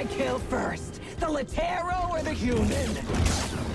I kill first? The Latero or the human?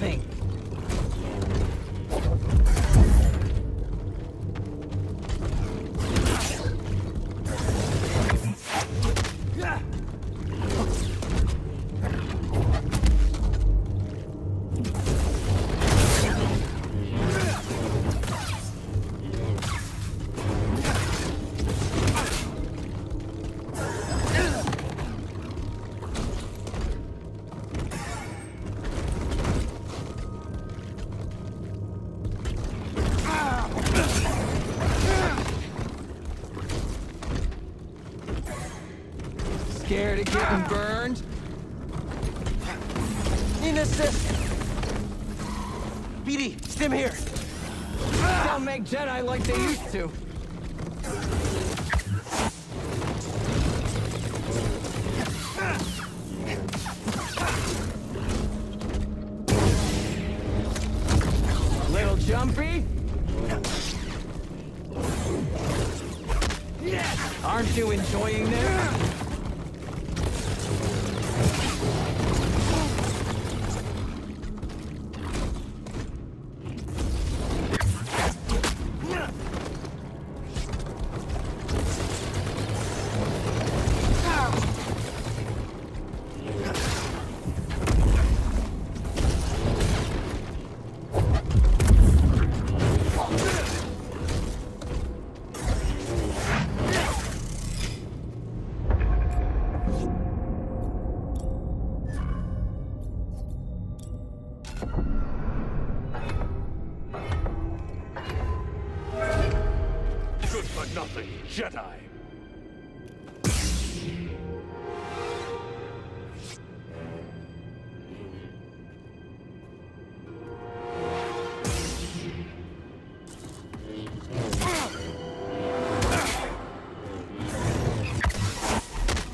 Was Scared of getting burned? Need assist. BD, stim here. Don't make Jedi like they used to. Little jumpy? Aren't you enjoying this? Good for nothing, Jedi.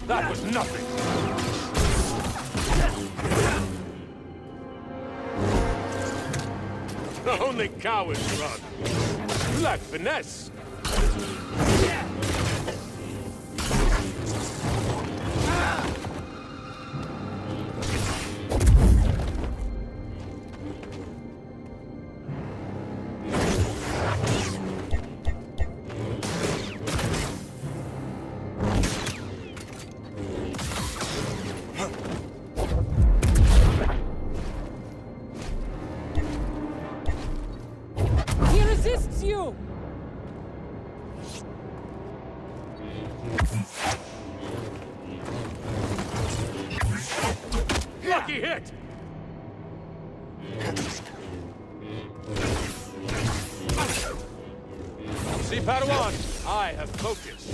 That was nothing. The Only cowards run. Lack finesse. He Padawan! I have focus.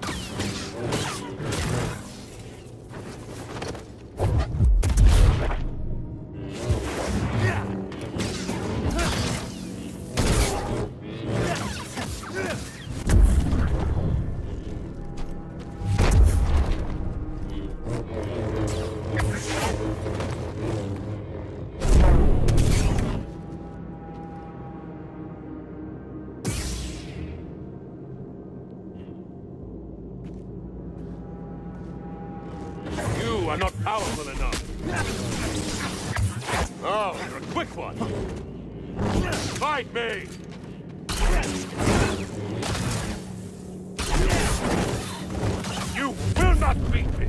Yes! Powerful enough. Oh, you're a quick one. Fight me! You will not beat me!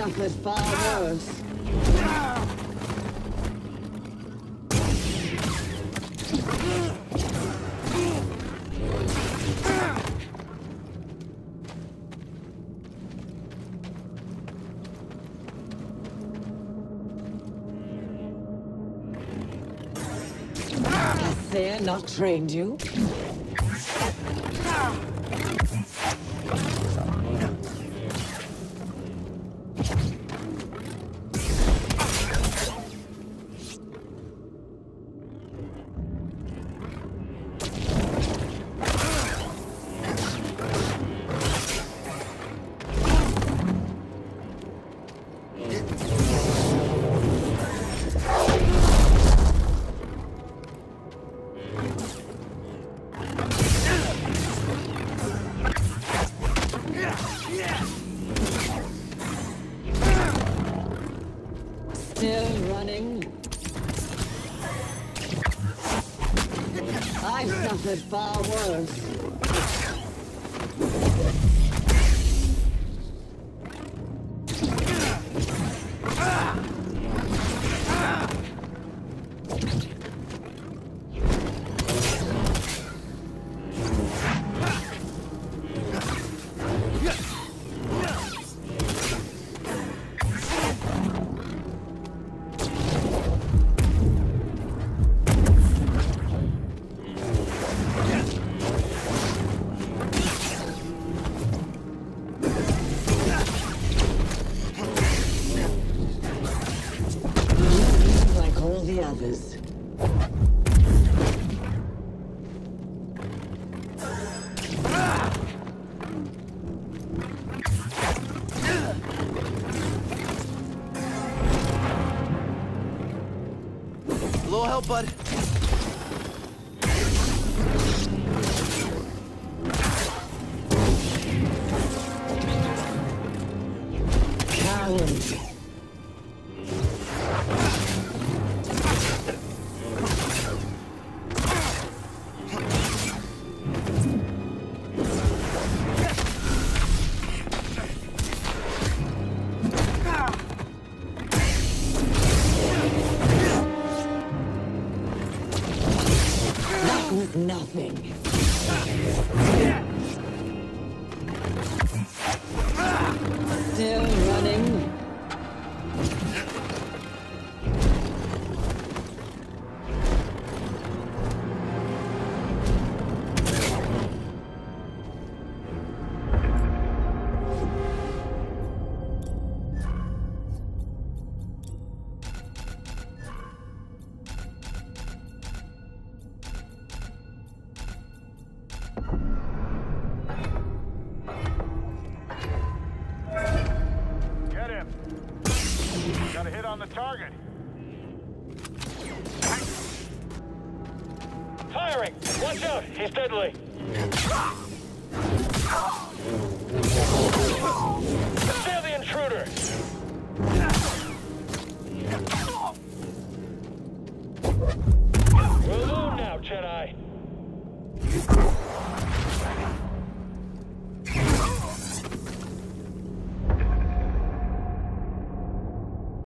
Suffered far worse. Not trained you? I suffered far help, bud? Nothing. target. Firing! Watch out! He's deadly!